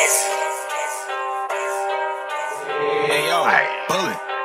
Hey yo, bullet.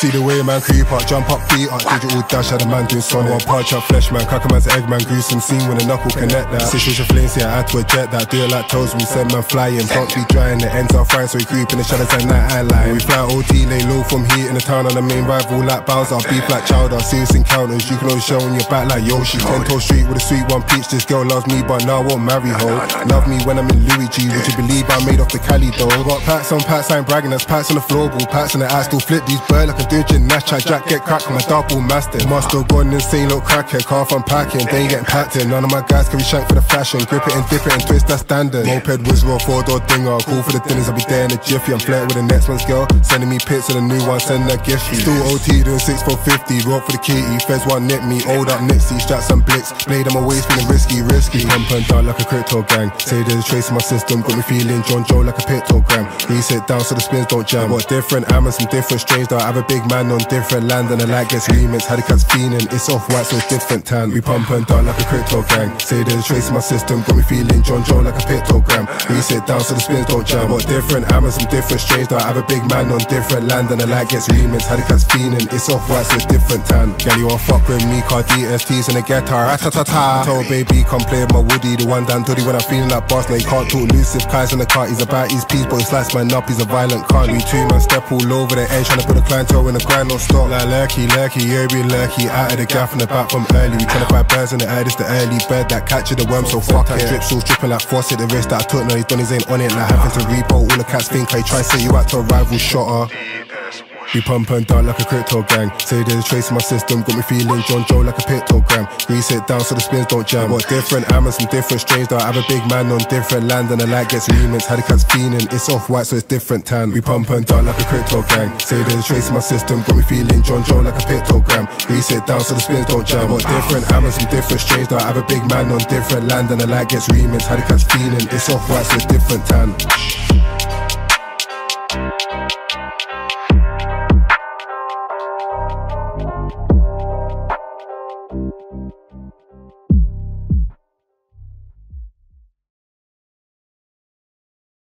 See the way man creep up, jump up, beat up, digital dash, had a man doing son. One punch up, flesh man, crack a man's egg man, gruesome scene when the knuckle connect that. Situation flames, yeah, I had to eject that. Do it like toes, we send man flying. Don't be drying, the ends are frying, so we creep in the shadows at night, I lie. We fly OT, lay low from heat in the town on the main rival like Bowser. Beef like chowder, serious encounters, you can always show on your back like Yoshi. Ten toe street with a sweet one peach, this girl loves me, but now I won't marry her. Love me when I'm in Louis G, would you believe I made off the Cali though? Got pats on pats, I ain't bragging, that's pats on the floor, ball, pats on the ass, still flip these bird like I'm gymnast, try jack, get crack my double master. Must have gone insane, look crackhead, car from packing, they ain't getting packed in. None of my guys can be shanked for the fashion, grip it and dip it and twist, that standard. Moped whiz roll, four door dinger, call for the dinners, I'll be there in a jiffy. I'm flirting with the next one's girl, sending me pics of the new one, sending a gift. Still OT, doing 6 for 50, rock for the kitty, feds one nip me, old up Nipsey, straps and blitz, blade on my waist, feeling risky, risky. Pump and down like a crypto gang, say there's a trace in my system, got me feeling John Joe like a pictogram. Reset down so the spins don't jam. What different ammo, some different strains, though I have a big man on different land, and the light gets remixed. How the cat's feeling, it's off white, so it's different tan. We pump and down like a crypto gang, say there's trace in my system, got me feeling John Joe like a pictogram. We sit down so the spins don't jam. What different ammo, some different strains, though I have a big man on different land, and the light gets remixed. How the cat's feeling, it's off white, so it's different tan. Girl, you want fuck with me, car DSTs and a guitar, ta ta ta. Told baby, come play with my Woody, the one down Duddy when I'm feeling like boss. Now you can't talk if Kai's in the car, he's about his piece, but he slice man up, he's a violent cunt. We two man step all over the edge, trying to put a clientele in the grind, no stop. Like lurky, lurky, yeah, be lurky, out of the gaff and the back from early. We to fight birds in the air, this the early bird that catches the worm, so fuck it. Drip sauce dripping like faucet, the wrist that I took, now he's done his ain't on it, like having to repo. All the cats think I try to say you out to a rival shotter. We pump and down like a crypto gang. Say there's a trace in my system, got me feeling John Joe like a pictogram. Reset down so the spins don't jam. Got different ammo, some different strains. Though I have a big man on different land, and the light gets remixed. How the cat's feeling, it's off white, so it's different tan. We pump and down like a crypto gang. Say there's a trace in my system, got me feeling John Joe like a pictogram. Reset down so the spins don't jam. Got different ammo, some different strains. Though I have a big man on different land, and the light gets remixed. How the cat's feeling, it's off white, so it's different tan. you